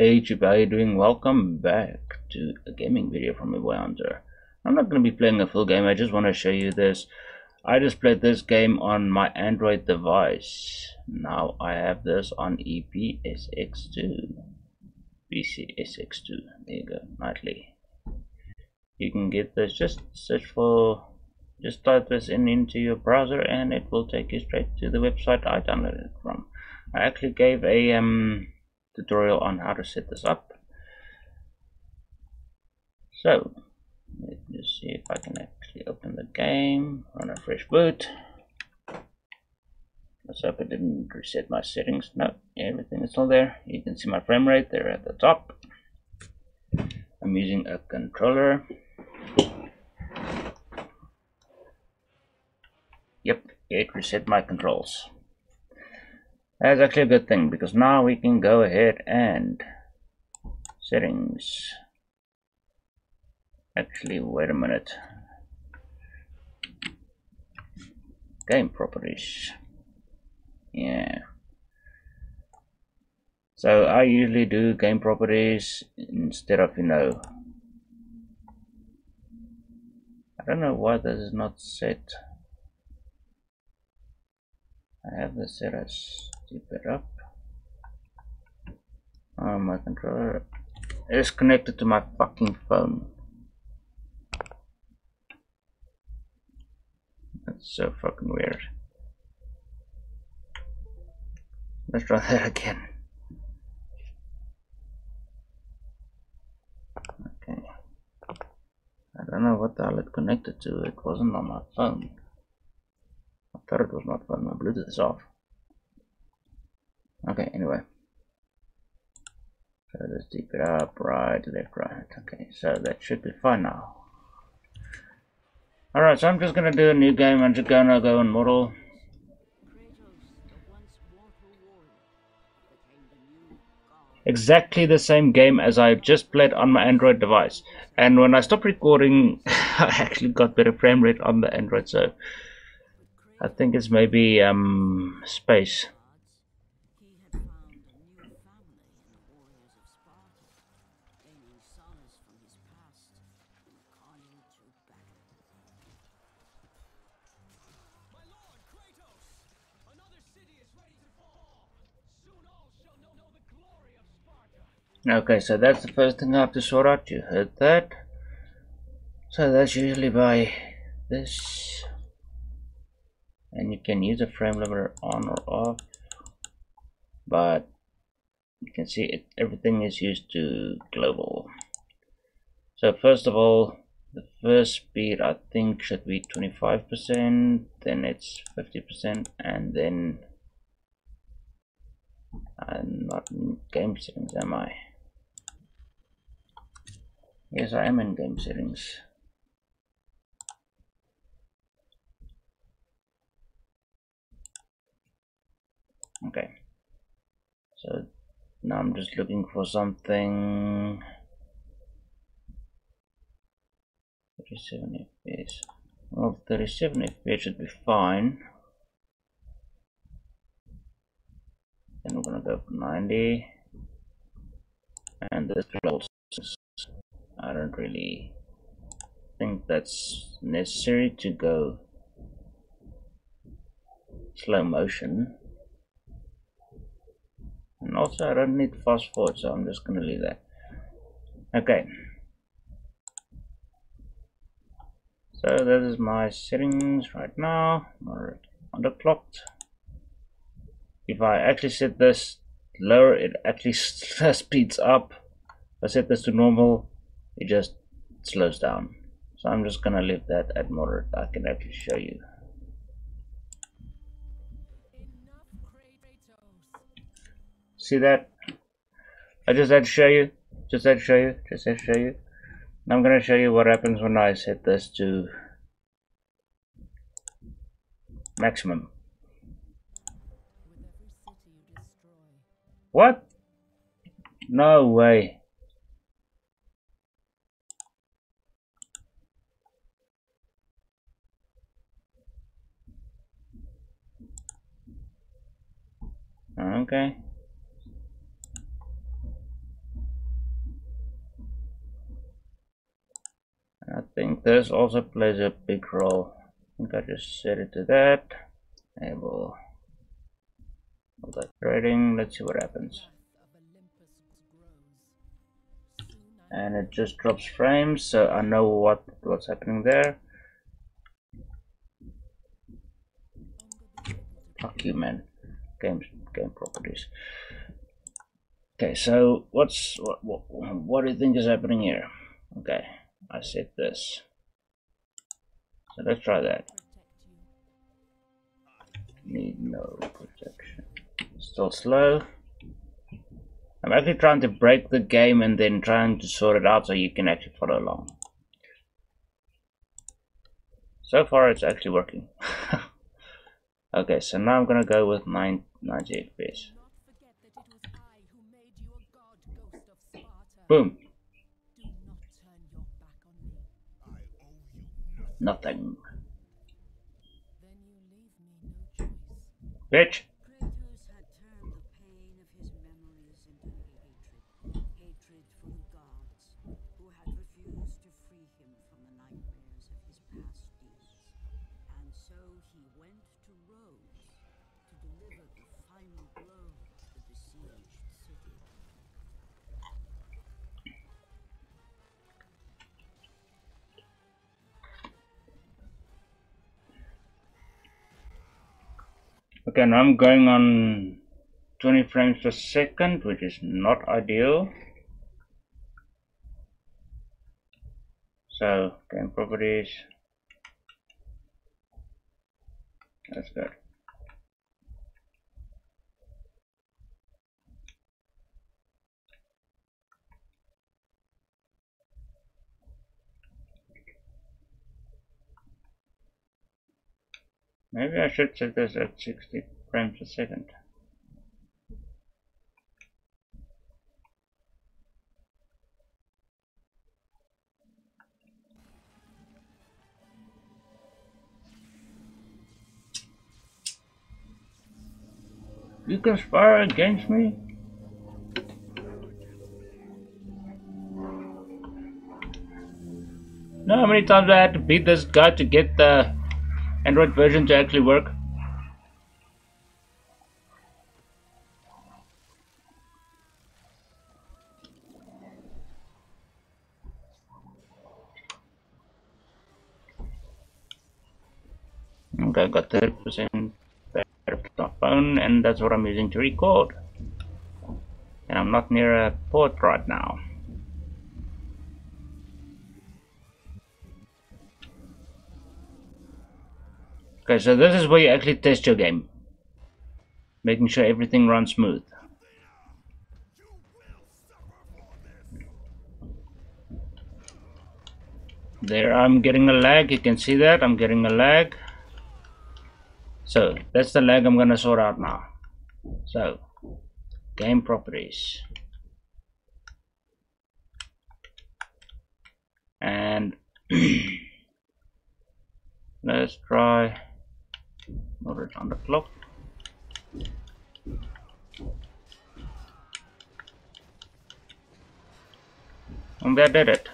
Hey Chip, how you doing? Welcome back to a gaming video from boy Hunter. I'm not going to be playing a full game, I just want to show you this. I just played this game on my Android device. Now I have this on EPSX2. PCSX2. There you go, nightly. You can get this, just search for, just type this in into your browser and it will take you straight to the website I downloaded it from. I actually gave a um, tutorial on how to set this up. So, let me see if I can actually open the game, run a fresh boot. Let's hope it didn't reset my settings. No, everything is still there. You can see my frame rate there at the top. I'm using a controller. Yep, it reset my controls. That's actually a good thing because now we can go ahead and settings. Actually, wait a minute. Game properties. Yeah. So I usually do game properties instead of, you know, I don't know why this is not set. I have this set as keep it up. Oh, my controller is connected to my fucking phone. That's so fucking weird. Let's try that again. Okay. I don't know what the hell it connected to. It wasn't on my phone. I thought it was my phone. My Bluetooth is off. Okay, anyway. So let's deep it up, right, left, right. Okay, so that should be fine now. Alright, so I'm just gonna do a new game. I'm just gonna go on model. Exactly the same game as I just played on my Android device. And when I stopped recording, I actually got better frame rate on the Android, so I think it's maybe um, space. Okay, so that's the first thing I have to sort out. You heard that. So that's usually by this. And you can use the frame limiter on or off. But you can see it, everything is used to global. So first of all, the first speed I think should be 25%, then it's 50%, and then I'm not in game settings, am I? Yes, I am in game settings. Okay. So now I'm just looking for something. 37 FPS. Well, 37 FPS should be fine. Then we're gonna go for 90. And this close. I don't really think that's necessary to go slow motion. And also I don't need fast forward, so I'm just gonna leave that. Okay. So that is my settings right now. Underclocked. If I actually set this lower, it actually speeds up. I set this to normal, it just slows down. So I'm just gonna leave that at moderate. I can actually show you. See that? I just had to show you. Just had to show you. Just had to show you. I'm gonna show you what happens when I set this to maximum. What? No way Okay. I think this also plays a big role. I think I just set it to that. I will that trading. Let's see what happens. And it just drops frames, so I know what what's happening there. Fuck you, man. Games game properties. Okay, so what's what what what do you think is happening here? Okay, I set this. So let's try that. Need no protection. Still slow. I'm actually trying to break the game and then trying to sort it out so you can actually follow along. So far it's actually working. okay, so now I'm gonna go with 9, 90 FPS. Boom. Nothing. Bitch. Now I'm going on 20 frames per second which is not ideal. So game properties. That's good Maybe I should set this at 60 frames a second. You conspire against me? Know how many times I had to beat this guy to get the Android version to actually work. Okay, I got 30% better phone and that's what I'm using to record. And I'm not near a port right now. Okay, so this is where you actually test your game. Making sure everything runs smooth. There, I'm getting a lag. You can see that. I'm getting a lag. So, that's the lag I'm going to sort out now. So, game properties. And let's try it on the clock and that did it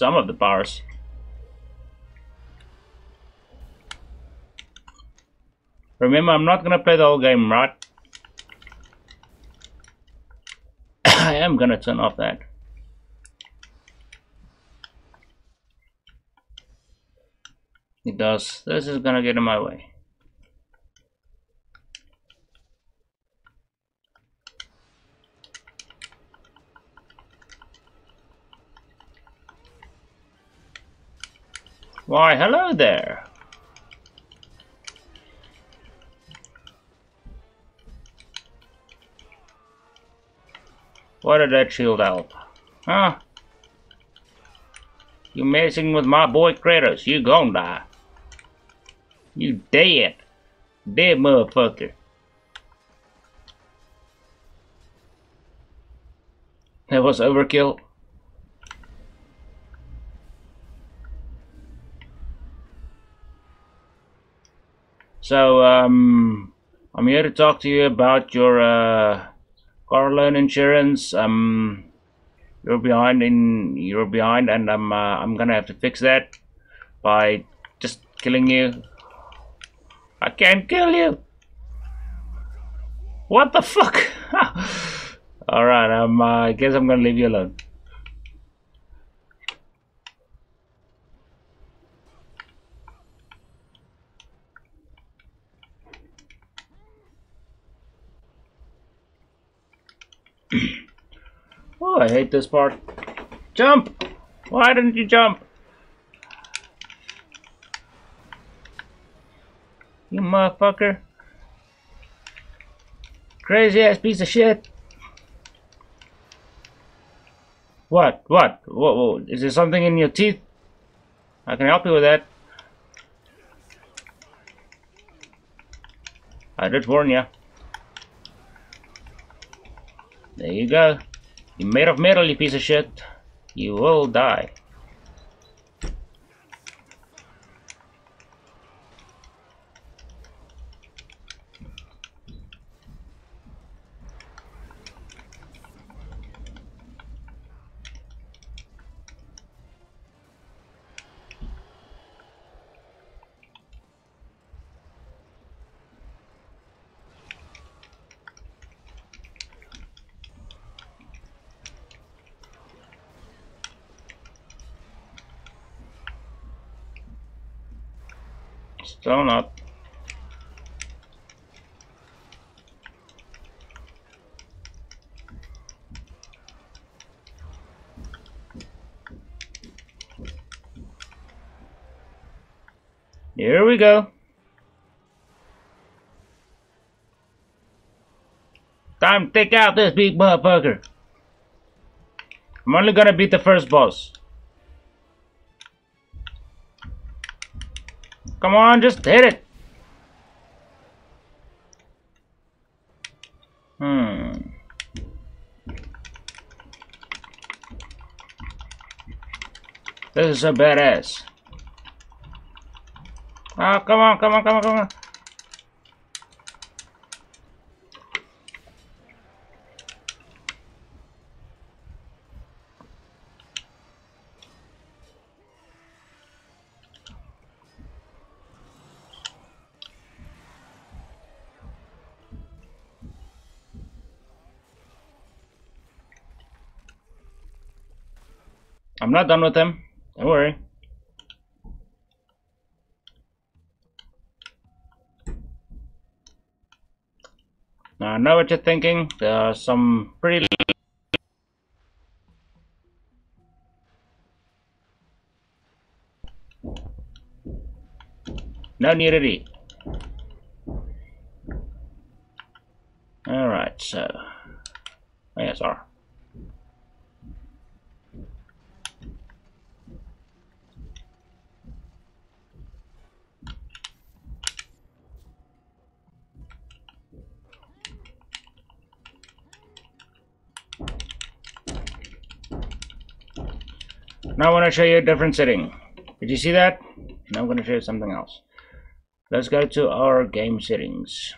some of the bars. Remember, I'm not to play the whole game, right? I am to turn off that. It does. This is to get in my way. Why, hello there. What did that shield help? Huh? You messing with my boy Kratos, you gon' die. You dead. Dead motherfucker. That was overkill. So, um, I'm here to talk to you about your, uh, car loan insurance. Um, you're behind in, you're behind and I'm, uh, I'm gonna have to fix that by just killing you. I can't kill you! What the fuck? Alright, um, uh, I guess I'm gonna leave you alone. I hate this part. Jump! Why didn't you jump? You motherfucker. Crazy ass piece of shit. What? What? What? what? Is there something in your teeth? I can help you with that. I did warn you. There you go. You're made of metal, you piece of shit. You will die. Still not. Here we go. Time to take out this big motherfucker. I'm only gonna beat the first boss. Come on, just hit it. Hmm. This is a badass. Oh, come on, come on, come on, come on. I'm not done with him. Don't worry. Now I know what you're thinking. There are some pretty No nudity. Alright, so... Yes, R. to show you a different setting. Did you see that? Now I'm going to show you something else. Let's go to our game settings.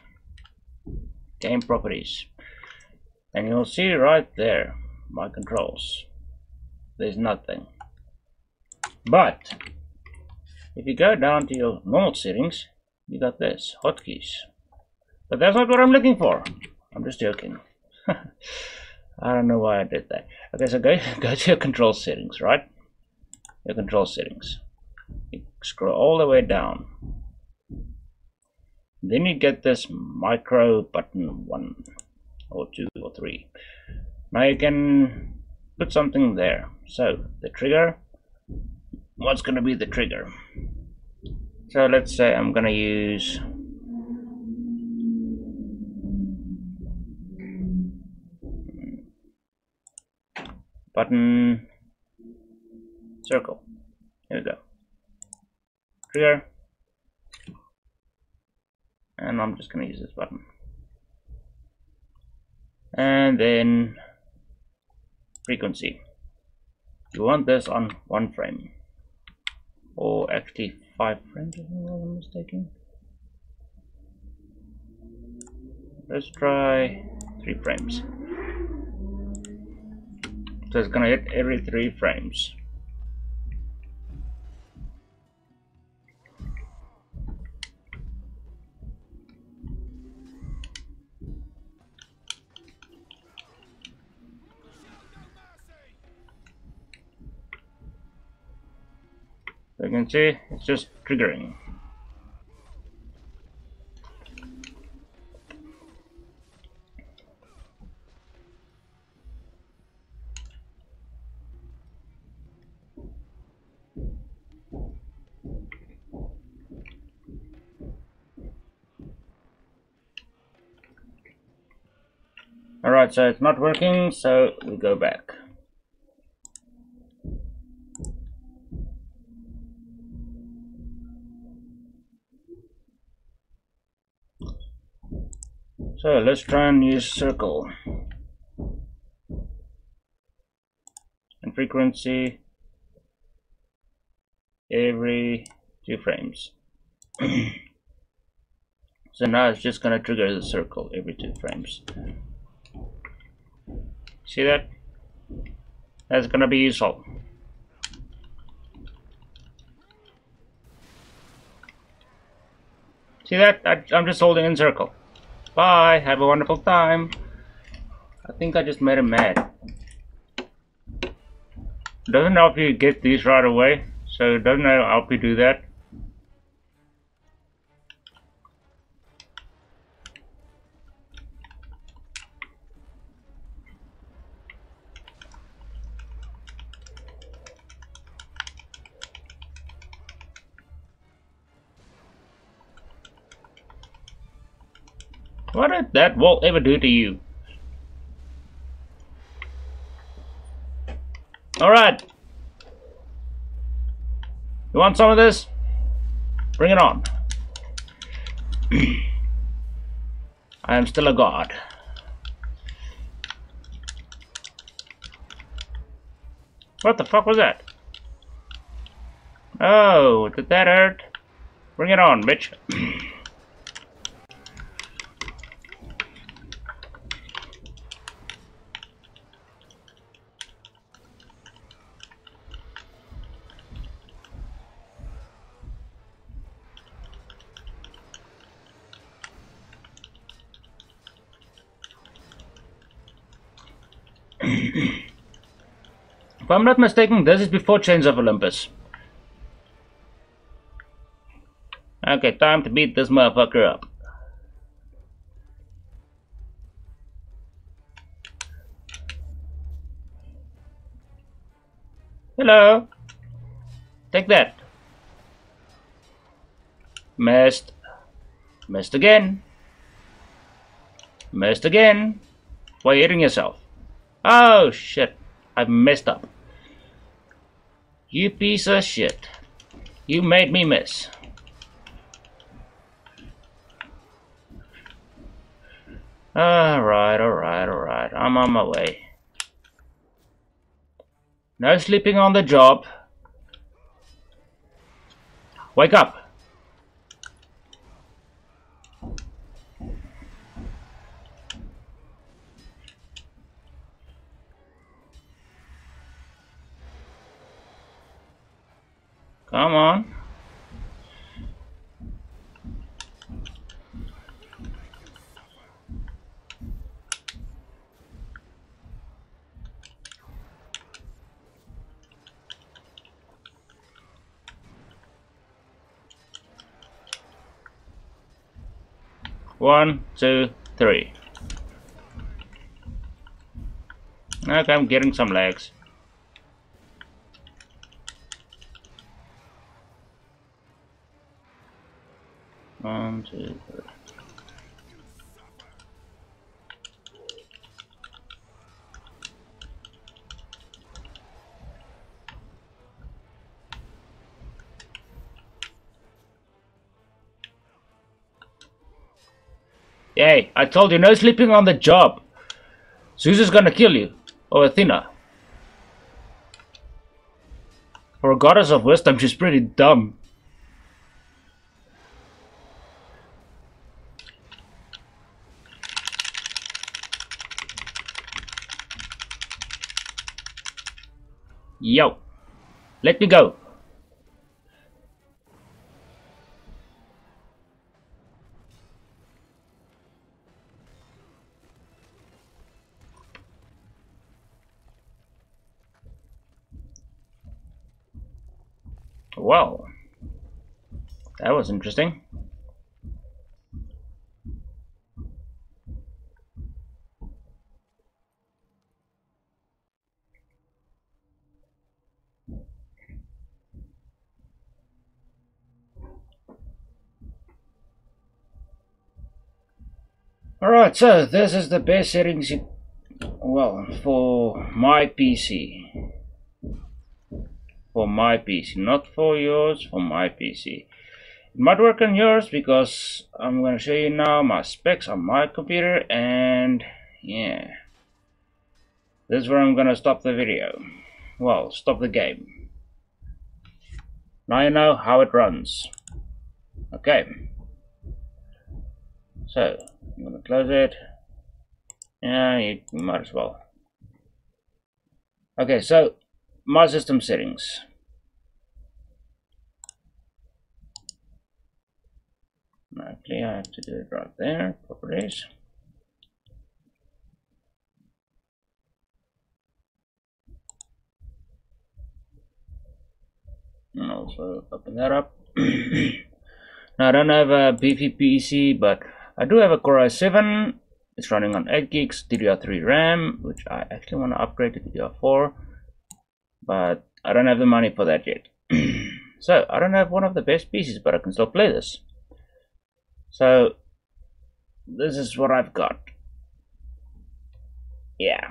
Game properties. And you'll see right there, my controls. There's nothing. But, if you go down to your normal settings, you got this, hotkeys. But that's not what I'm looking for. I'm just joking. I don't know why I did that. Okay, so go, go to your control settings, right? Your control settings. You scroll all the way down. Then you get this micro button one or two or three. Now you can put something there. So the trigger, what's going to be the trigger. So let's say I'm going to use button circle. Here we go. Trigger. And I'm just going to use this button. And then frequency. You want this on one frame. Or actually five frames if I'm not mistaken. Let's try three frames. So it's gonna hit every three frames. Can see it's just triggering. Alright, so it's not working, so we go back. So let's try and use circle. And frequency every two frames. so now it's just gonna trigger the circle every two frames. See that? That's gonna be useful. See that? I, I'm just holding in circle. Bye, have a wonderful time. I think I just made him mad. Doesn't help you get these right away, so doesn't help you do that. What did that wall ever do to you? Alright. You want some of this? Bring it on. I am still a god. What the fuck was that? Oh, did that hurt? Bring it on, bitch. if I'm not mistaken, this is before Chains of Olympus. Okay, time to beat this motherfucker up. Hello. Take that. Missed. Missed again. Missed again. Why are you hitting yourself? Oh shit, I messed up. You piece of shit. You made me miss. Alright, alright, alright. I'm on my way. No sleeping on the job. Wake up! Come on. One, two, three. Okay, I'm getting some legs. I told you no sleeping on the job. Zeus is gonna kill you. Or Athena. For a goddess of wisdom, she's pretty dumb. Yo, let me go. Well, that was interesting. Alright, so this is the best settings well, for my PC. For my PC, not for yours, for my PC. It might work on yours because I'm going to show you now my specs on my computer and yeah. This is where I'm going to stop the video. Well, stop the game. Now you know how it runs. Okay. So, I'm going to close it. Yeah, you might as well. Okay, so my system settings. Actually, I have to do it right there. Properties. And also open that up. now I don't have a PC, but I do have a Core i7. It's running on 8 gigs DDR3 RAM, which I actually want to upgrade to DDR4, but I don't have the money for that yet. so I don't have one of the best pieces, but I can still play this. So this is what I've got. Yeah,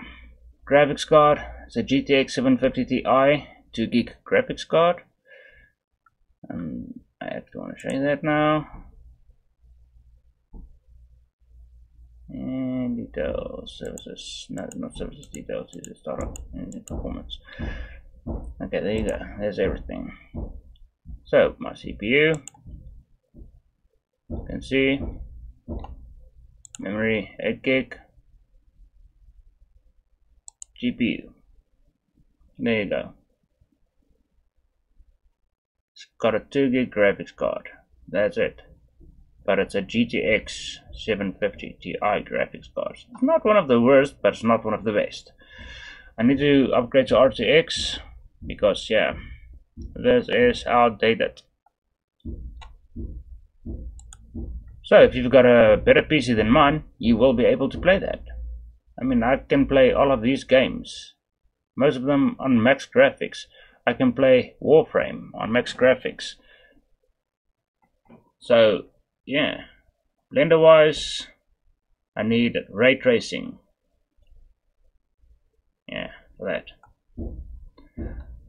graphics card. It's a GTX 750 Ti, 2 gig graphics card. And I actually want to show you that now. and details services no not services details is a startup and performance okay there you go. There's everything. So my CPU you can see. Memory 8 gig GPU there you go. It's got a 2 gig graphics card. That's it. But it's a GTX 750 Ti graphics card. It's not one of the worst, but it's not one of the best. I need to upgrade to RTX because, yeah, this is outdated. So, if you've got a better PC than mine, you will be able to play that. I mean, I can play all of these games, most of them on max graphics. I can play Warframe on max graphics. So, yeah blender wise I need ray tracing yeah for that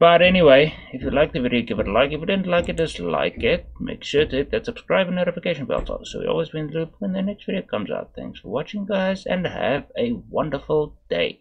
but anyway if you liked the video give it a like. If you didn't like it dislike it. Make sure to hit that subscribe and notification bell so you always be in the loop when the next video comes out. Thanks for watching guys and have a wonderful day